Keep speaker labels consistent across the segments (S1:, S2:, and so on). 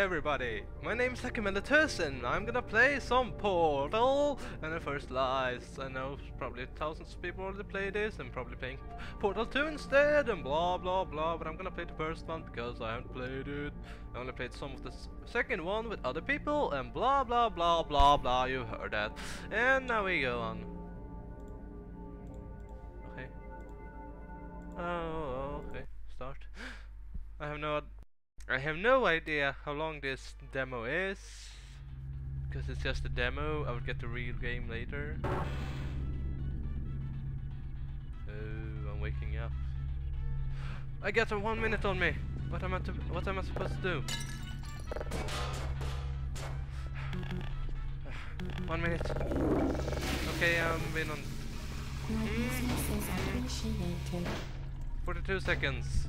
S1: everybody, my name is Akumilitus and I'm gonna play some Portal and the first lies. I know probably thousands of people already play this and probably playing Portal 2 instead and blah blah blah but I'm gonna play the first one because I haven't played it. I only played some of the second one with other people and blah blah blah blah blah you heard that. And now we go on. Okay. Oh okay, start. I have no I have no idea how long this demo is because it's just a demo. I will get the real game later. Oh, I'm waking up. I got a one minute on me. What am I to, what am I supposed to do? one minute. Okay, I'm been on. Mm. 42 seconds.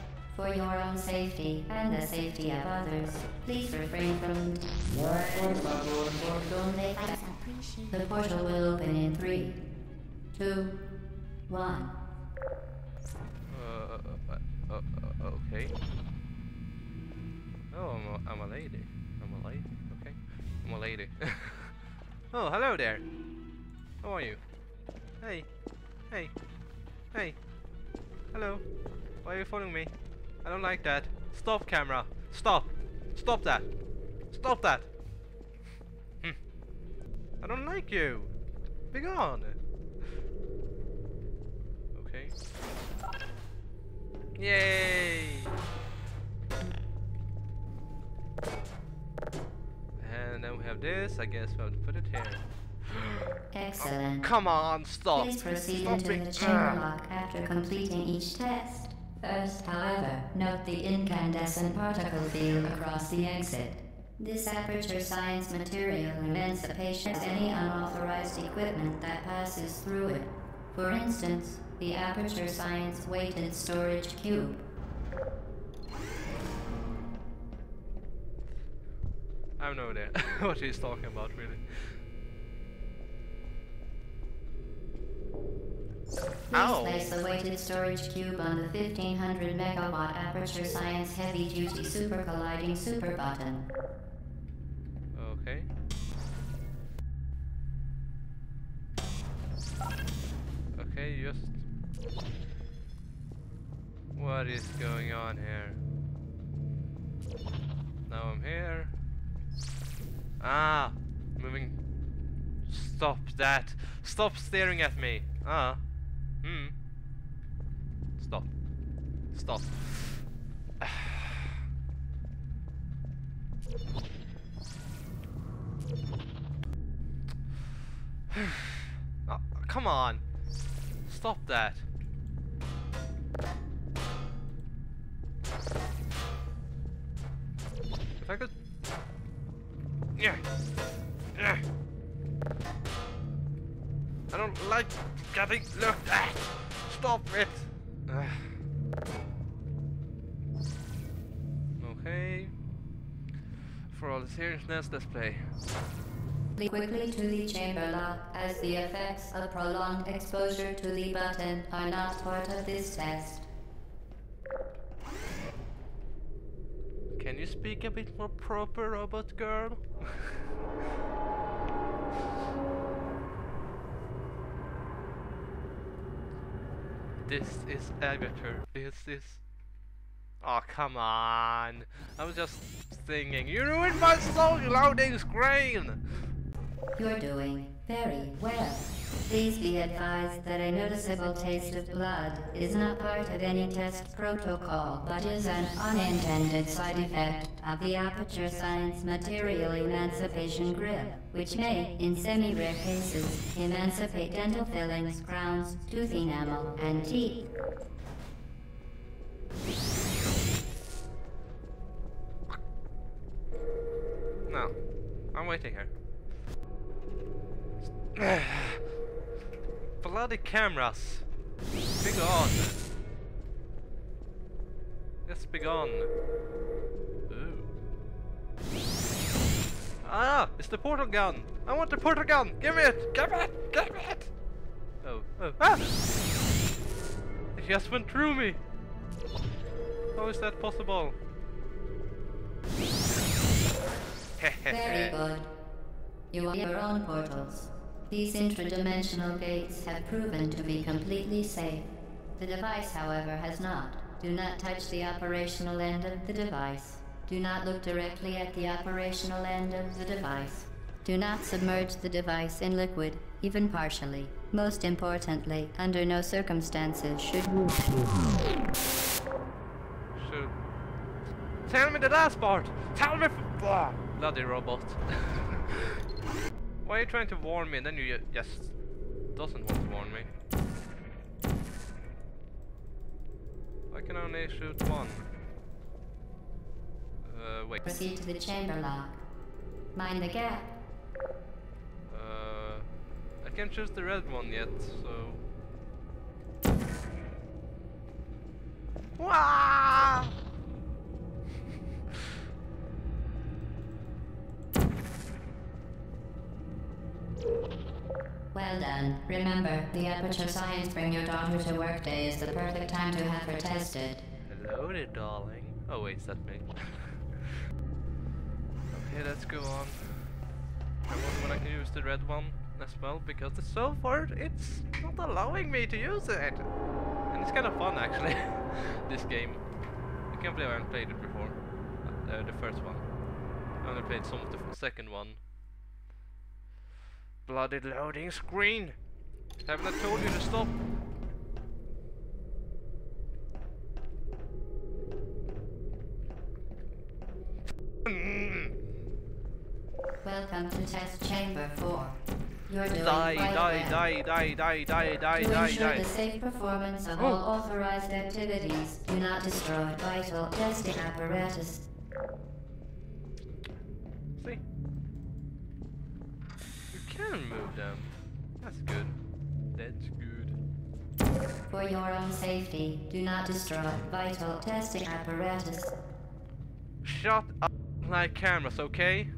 S2: For your own safety and the safety of others, please refrain from The portal will open in three, two, one.
S1: Uh, uh, uh, okay. Oh, I'm a, I'm a lady. I'm a lady. Okay. I'm a lady. oh, hello there. How are you? Hey. Hey. Hey. Hello. Why are you following me? I don't like that. Stop, camera. Stop. Stop that. Stop that. Hm. I don't like you. Be gone. Okay. Yay! And then we have this. I guess we have to put it here.
S2: Excellent.
S1: Oh, come on, stop.
S2: Please proceed
S1: stop
S2: into
S1: it.
S2: the chamber lock after completing each test. First, however, note the incandescent particle field across the exit. This aperture science material emancipates any unauthorized equipment that passes through it. For instance, the aperture science weighted storage cube.
S1: I have no idea what he's talking about, really.
S2: Please
S1: Ow.
S2: place the weighted storage cube on the 1500 megawatt aperture science heavy duty super colliding super button.
S1: Okay. Okay, just... What is going on here? Now I'm here. Ah! Moving... Stop that! Stop staring at me! Ah. Hmm. Stop. Stop. oh, come on. Stop that. If I could... Yeah. Yeah. I don't like getting looked at. Stop it. Okay. For all the seriousness, let's play.
S2: Quickly to the chamber lock, as the effects of prolonged exposure to the button are not part of this test.
S1: Can you speak a bit more proper, robot girl? this is amateur. This is. Oh, come on. I was just singing. You ruined my song loading screen!
S2: You're doing very well. Please be advised that a noticeable taste of blood is not part of any test protocol, but is an unintended side effect of the aperture science material emancipation grip, which may, in semi-rare cases, emancipate dental fillings, crowns, tooth enamel, and teeth.
S1: No. I'm waiting here. Bloody cameras. Be gone. Just be gone. Ooh. Ah, it's the portal gun. I want the portal gun. Give me it. Give it. Give it. Oh, oh, ah! It just went through me. How is that possible?
S2: Very good. You are your own portals. These intradimensional gates have proven to be completely safe. The device, however, has not. Do not touch the operational end of the device. Do not look directly at the operational end of the device. Do not submerge the device in liquid, even partially. Most importantly, under no circumstances should you.
S1: Shoot. Tell me the last part! Tell me! F- Blah. Bloody robot. Why are you trying to warn me and then you ju- just doesn't want to warn me? I can only shoot one. Uh, wait.
S2: Proceed to the chamber lock. Mind the gap.
S1: Uh, I can't choose the red one yet, so. Wah!
S2: Well. Remember, the Aperture Science Bring Your Daughter to Work Day is the perfect time to have her tested.
S1: Hello there, darling. Oh wait, that me? okay, let's go on. I wonder when I can use the red one as well, because so far it's not allowing me to use it. And it's kind of fun actually, this game. I can't believe I haven't played it before. Uh, the first one. I only played some of the second one. Bloody loading screen! Haven't I told you to stop?
S2: Welcome to Test Chamber 4. You're doing
S1: Die,
S2: quite
S1: die,
S2: well.
S1: die, die, die, die, die,
S2: To
S1: die,
S2: ensure
S1: die.
S2: the safe performance of
S1: Oh.
S2: all authorized activities, do not destroy vital testing apparatus.
S1: Can move them. That's good. That's good.
S2: For your own safety, do not destroy vital testing apparatus.
S1: Shut up my cameras, okay?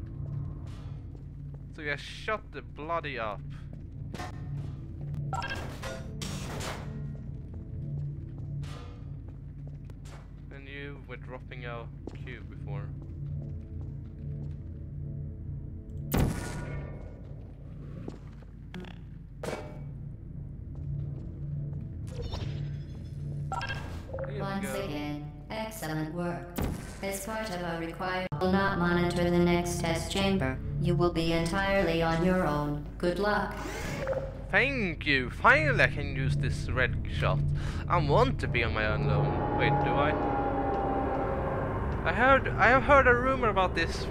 S1: So yeah, shut the bloody up. And you were dropping a cube before.
S2: Excellent work. As part of our required will not monitor the next test chamber. You will be entirely on your own. Good luck.
S1: Thank you! Finally I can use this red shot. I want to be on my own alone. Wait, do I? I heard I have heard a rumor about this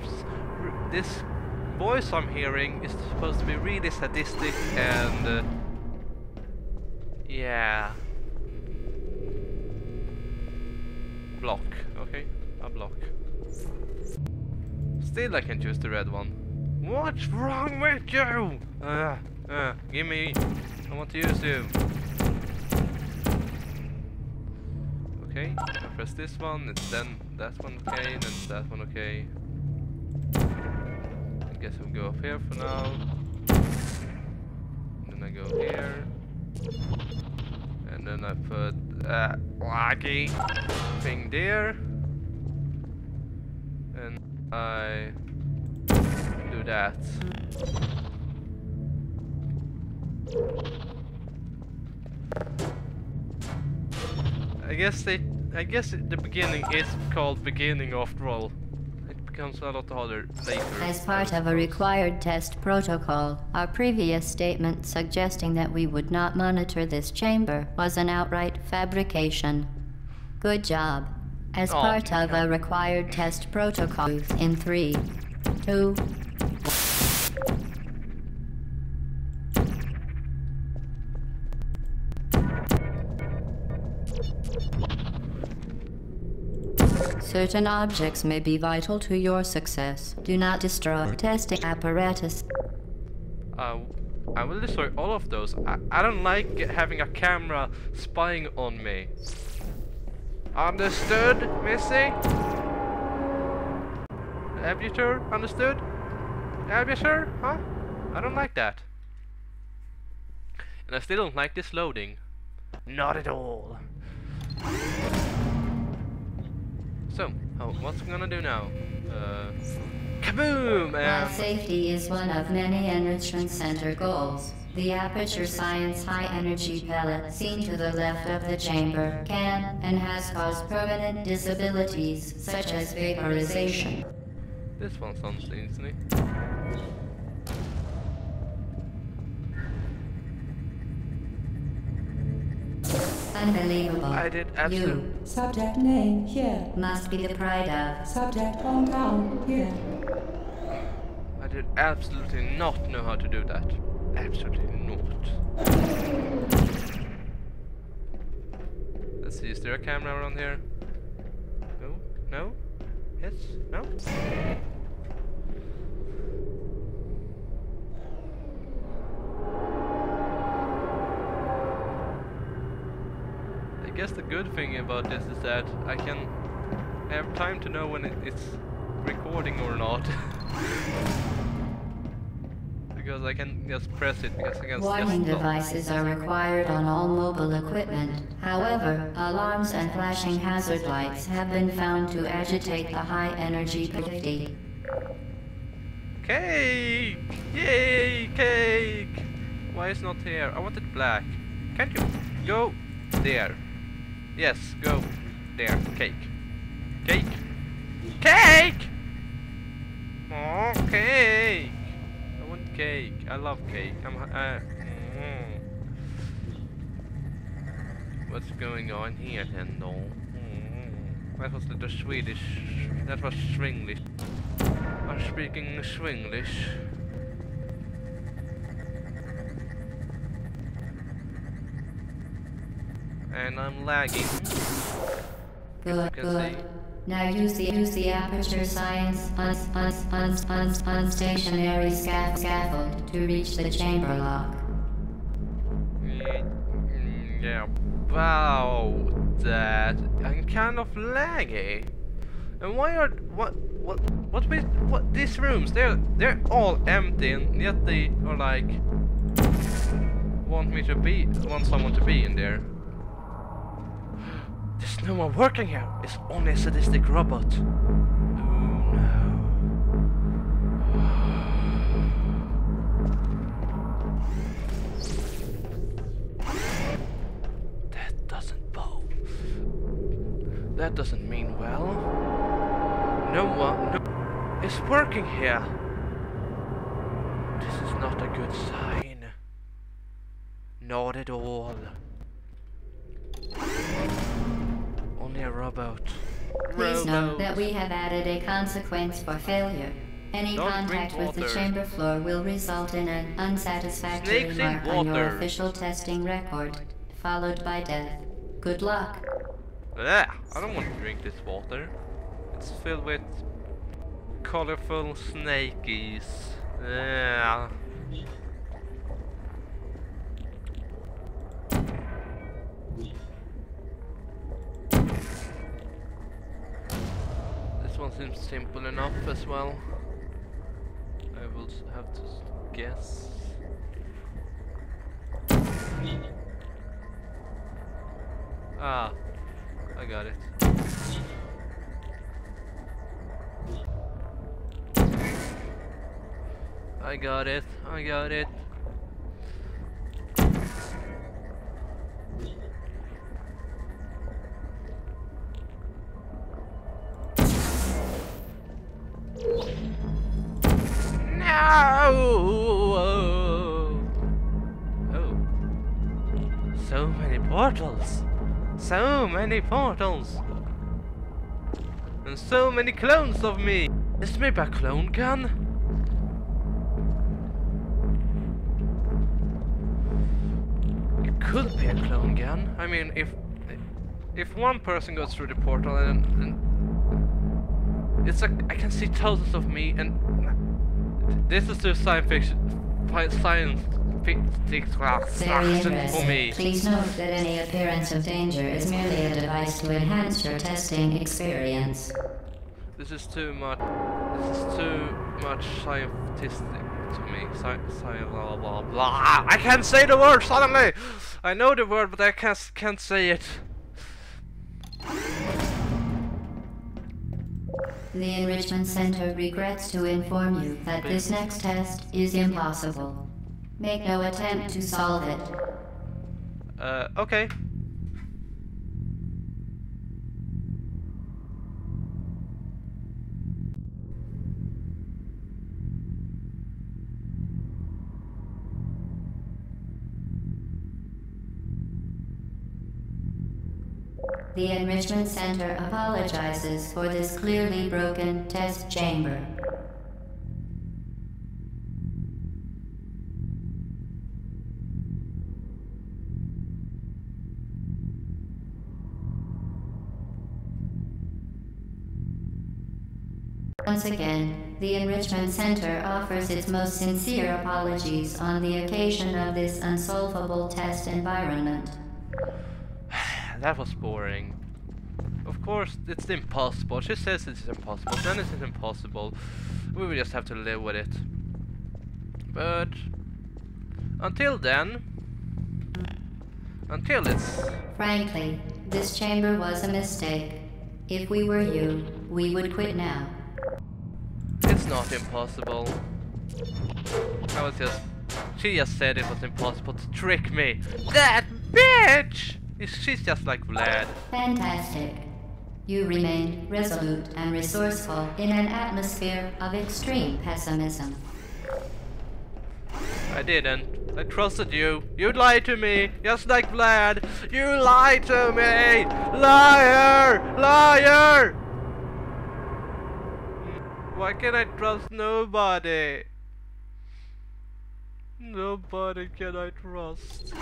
S1: this voice I'm hearing is supposed to be really sadistic and uh, yeah. Block, okay? A block. Still I can choose the red one. What's wrong with you? Uh, uh, give me. I want to use you. Okay, I press this one, and then that one okay, then that one okay. I guess we'll go up here for now. And then I go here. And then I put uh, laggy thing there. And I do that. I guess they, I guess the beginning is called beginning after all. A lot harder later.
S2: As part of a required test protocol, our previous statement suggesting that we would not monitor this chamber was an outright fabrication. Good job. As
S1: Aw.
S2: part of a required test protocol, in three, two, Certain objects may be vital to your success. Do not destroy testing apparatus.
S1: Uh, I will destroy all of those. I, I don't like having a camera spying on me. Understood, Missy? Abuter, understood? Abuter, huh? I don't like that. And I still don't like this loading. Not at all. So, oh, what's gonna do now? Uh, kaboom!
S2: While safety is one of many Enrichment Center goals, the Aperture Science High Energy Pellet seen to the left of the chamber can and has caused permanent disabilities such as vaporization.
S1: this one sounds easy.
S2: Unbelievable.
S1: I did absolute.
S2: You
S3: Subject name here.
S2: must be the pride of.
S3: Subject hometown here.
S1: I did absolutely not know how to do that. Absolutely not. Let's see, is there a camera around here? No? No? Yes? No? I guess the good thing about this is that I can have time to know when it, it's recording or not. because I can just press it because I can
S2: Warning devices are required on all mobile equipment. However, alarms and flashing hazard lights have been found to agitate the high energy 50.
S1: Cake! Yay, cake! Why is not here? I want it black. Can't you go there? Yes, go there. Cake. Cake. Cake! Oh, cake! I want cake. I love cake. I'm. Uh, mm. What's going on here though? Mm. That was the Swedish. That was Swinglish. I'm speaking Swinglish. And I'm lagging.
S2: Good, good.
S1: see.
S2: Now use the use the aperture science un, un, un, un, unstationary scaff, scaffold to reach the chamber lock.
S1: Mm, Yeah, about that. I'm kind of laggy. And why are what what what with what these rooms? They're they're all empty, and yet they are like want me to be want someone to be in there. There's no one working here. It's only a sadistic robot. Oh no. That doesn't bow. That doesn't mean well. No one no, is working here. This is not a good sign. Not at all. Only a robot.
S2: Please note that we have added a consequence for failure. Any
S1: Don't
S2: contact with the chamber floor will result in an unsatisfactory
S1: Snakes
S2: mark on your official testing record, followed by death. Good luck.
S1: Blech, I don't want to drink this water. It's filled with colorful snakies. Yeah. One seems simple enough as well. I will have to guess. Ah, I got it. I got it. I got it. Many portals. And so many clones of me. Is maybe a clone gun? It could be a clone gun. I mean, if if one person goes through the portal and, and it's like I can see thousands of me, and this is the science fiction, fi- science for me.
S2: Please note that any appearance of danger is merely a device to enhance your testing experience.
S1: This is too much. This is too much scientific to me. Sci, sci, blah blah blah. I can't say the word suddenly. I know the word, but I can't can't say it.
S2: The Enrichment Center regrets to inform you that this next test is impossible. Make no attempt to solve it.
S1: Uh, okay.
S2: The Enrichment Center apologizes for this clearly broken test chamber. Once again, the Enrichment Center offers its most sincere apologies on the occasion of this unsolvable test environment.
S1: that was boring. Of course, it's impossible. She says it's impossible, then it's impossible. We will just have to live with it. But until then, until it's
S2: Frankly, this chamber was a mistake. If we were you, we would quit now.
S1: It's not impossible. I was just she just said it was impossible to trick me. That bitch! She's just like Vlad.
S2: Fantastic. You remained resolute and resourceful in an atmosphere of extreme pessimism.
S1: I didn't. I trusted you. You lied to me, just like Vlad. You lied to me! Liar! Liar! Why can't I trust nobody? Nobody can I trust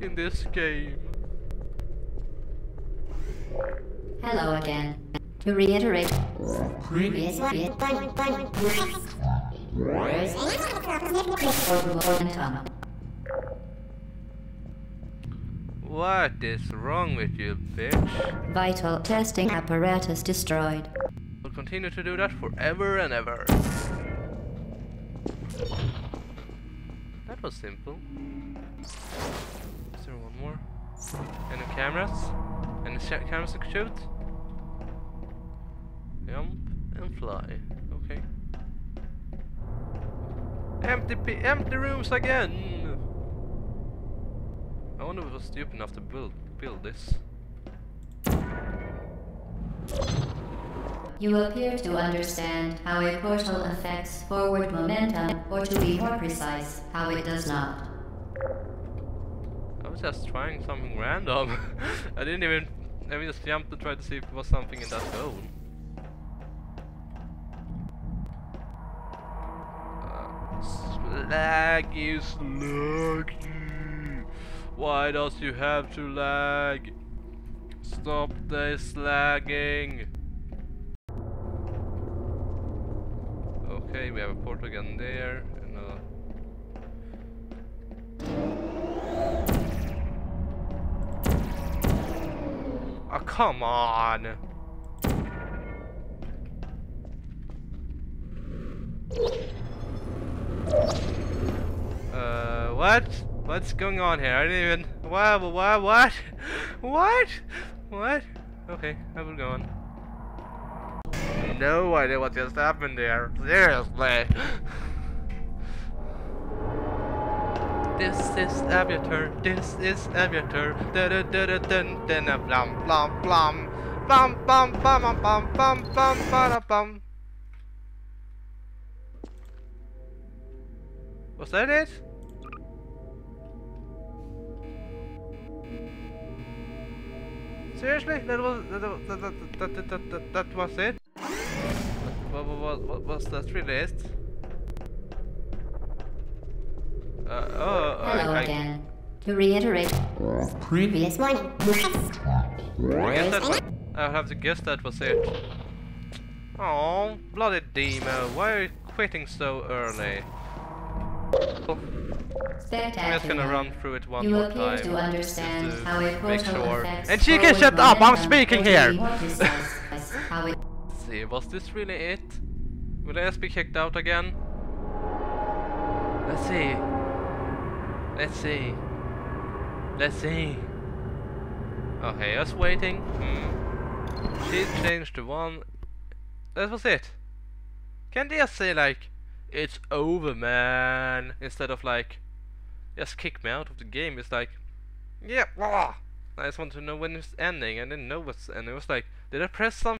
S1: in this game.
S2: Hello again. To reiterate, previous.
S1: What is wrong with you, bitch?
S2: Vital testing apparatus destroyed.
S1: We'll continue to do that forever and ever. That was simple. Is there one more? Any cameras? Any cameras to shoot? Jump and fly. Okay. Empty empty rooms again. I wonder if I was stupid enough to build build this.
S2: You appear to understand how a portal affects forward momentum, or to be more precise, how it does not.
S1: I was just trying something random. I didn't even. I just jumped and tried to see if there was something in that hole. Uh, slaggy, slaggy. Why does you have to lag? Stop the slagging. Okay, we have a portal gun there. Oh, come on! Uh, what? What's going on here? I didn't even... What? What? What? What? What? Okay, I will go on. No idea what just happened there. Seriously. This is Aviator, this is Aviator. Da da da da dun dun a blum blum blum. Bum bum bum bum bum bum bum bada bum. Was that it? Seriously? That was that that that, that, that, that, that was it? What, what, what, was that it? Uh, oh,
S2: Hello
S1: I, I,
S2: again. To reiterate, previous one.
S1: I guess that was, I'll have to guess that was it. Oh, bloody Demo, why are you quitting so early?
S2: Spectacular.
S1: I'm just gonna run through it one
S2: you
S1: more time.
S2: to understand
S1: to
S2: how a
S1: make sure. And she can shut up! I'm speaking here! Was this really it? Will I just be kicked out again? Let's see. Let's see. Let's see. Okay, just waiting. Hmm. She changed to one. That was it. Can't they just say like, it's over man, instead of like, just kick me out of the game. It's like, yeah, blah. I just want to know when it's ending. I didn't know what's ending. It was like, did I press something?